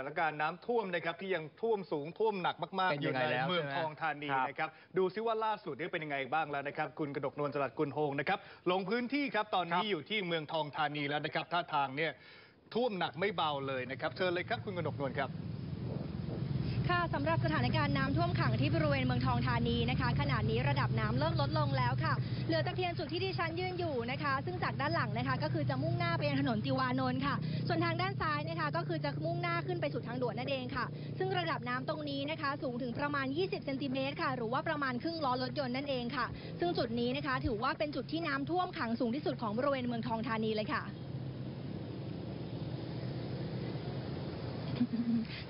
านการณ์น้ำท่วมนะครับที่ยังท่วมสูงท่วมหนักมากเป็นๆอยัยู่งไงในแล้วเมืองใช่ไหมทองธานีครับนะครับดูซิว่าล่าสุดนี่เป็นยังไงบ้างแล้วนะครับ คุณกระดกนวลจรัสกุลโฮงนะครับลงพื้นที่ครับตอนนี้อยู่ที่เมืองทองธานีแล้วนะครับท่าทางเนี่ยท่วมหนักไม่เบาเลยนะครับเชิญเลยครับคุณกระดกนวลครับ ค่ะสำหรับสถานการณ์น้ำท่วมขังที่บริเวณเมืองทองธานีนะคะ ขณะนี้ระดับน้ำเริ่มลดลงแล้วค่ะ เหลือแต่เพียงจุดที่ดิฉันยืนอยู่นะคะ ซึ่งจากด้านหลังนะคะ ก็คือจะมุ่งหน้าไปยังถนนติวานนท์ค่ะ ส่วนทางด้านซ้ายนะคะ ก็คือจะมุ่งหน้าขึ้นไปสู่ทางด่วนนั่นเองค่ะ ซึ่งระดับน้ำตรงนี้นะคะ สูงถึงประมาณ 20 เซนติเมตรค่ะ หรือว่าประมาณครึ่งล้อรถยนต์นั่นเองค่ะ ซึ่งจุดนี้นะคะ ถือว่าเป็นจุดที่น้ำท่วมขังสูงที่สุดของบริเวณเมืองทองธานีเลยค่ะ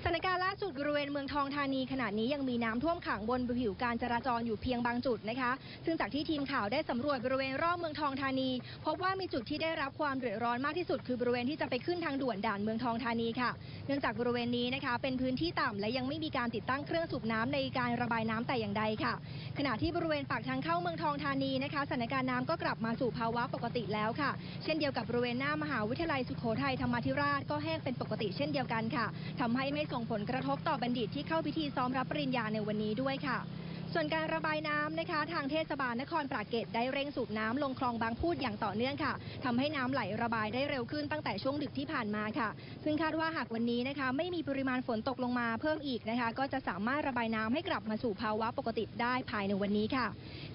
สถานการณ์ล่าสุดบริเวณเมืองทองธานีขณะนี้ยังมีน้ำท่วมขังบนผิวการจราจรอยู่เพียงบางจุดนะคะซึ่งจากที่ทีมข่าวได้สำรวจบริเวณรอบเมืองทองธานี พบว่ามีจุดที่ได้รับความเดือดร้อนมากที่สุดคือบริเวณที่จะไปขึ้นทางด่วนด่านเมืองทองธานีค่ะ เนื่องจากบริเวณนี้นะคะเป็นพื้นที่ต่ำและยังไม่มีการติดตั้งเครื่องสูบน้ำในการระบายน้ำแต่อย่างใดค่ะ ขณะที่บริเวณปากทางเข้าเมืองทองธานีนะคะสถานการณ์น้ำก็กลับมาสู่ภาวะปกติแล้วค่ะ เช่นเดียวกับบริเวณหน้ามหาวิทยาลัยสุโขทัยธรรมาธิราชก็แห้งเป็นปกติเช่นเดียวกันค่ะทำให้ไม่ส่งผลกระทบต่อบัณฑิตที่เข้าพิธีซ้อมรับปริญญาในวันนี้ด้วยค่ะ ส่วนการระบายน้ำนะคะ ทางเทศบาลนครปราเกร็ดได้เร่งสูบน้ำลงคลองบางพูดอย่างต่อเนื่องค่ะทำให้น้ำไหลระบายได้เร็วขึ้นตั้งแต่ช่วงดึกที่ผ่านมาค่ะ ซึ่งคาดว่าหากวันนี้นะคะ ไม่มีปริมาณฝนตกลงมาเพิ่มอีกนะคะ ก็จะสามารถระบายน้ำให้กลับมาสู่ภาวะปกติได้ภายในวันนี้ค่ะ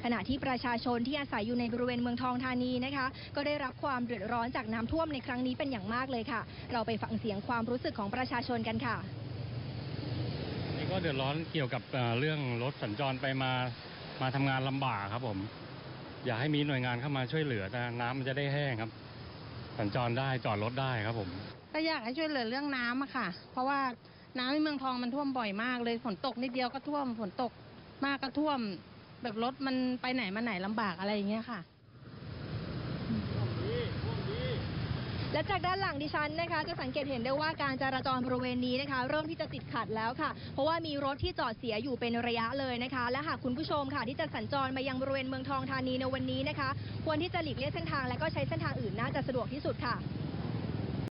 ขณะที่ประชาชนที่อาศัยอยู่ในบริเวณเมืองทองธานีนะคะ ก็ได้รับความเดือดร้อนจากน้ำท่วมในครั้งนี้เป็นอย่างมากเลยค่ะ เราไปฟังเสียงความรู้สึกของประชาชนกันค่ะ ก็เดือดร้อนเกี่ยวกับเรื่องรถสัญจรไปมามาทำงานลำบากครับผมอยากให้มีหน่วยงานเข้ามาช่วยเหลือนะน้ำมันจะได้แห้งครับ สัญจรได้จอดรถได้ครับผมก็อยากให้ช่วยเหลือเรื่องน้ำอะค่ะ เพราะว่าน้ำในเมืองทองมันท่วมบ่อยมากเลยฝนตกนิดเดียวก็ท่วมฝนตกมากก็ท่วม แบบรถมันไปไหนมาไหนลำบากอะไรอย่างเงี้ยค่ะ และจากด้านหลังดิฉันนะคะ จะสังเกตเห็นได้ว่าการจราจรบริเวณนี้นะคะ เริ่มที่จะติดขัดแล้วค่ะ เพราะว่ามีรถที่จอดเสียอยู่เป็นระยะเลยนะคะ และหากคุณผู้ชมค่ะ ที่จะสัญจรมายังบริเวณเมืองทองธานีในวันนี้นะคะ ควรที่จะหลีกเลี่ยงเส้นทางและก็ใช้เส้นทางอื่นน่าจะสะดวกที่สุดค่ะ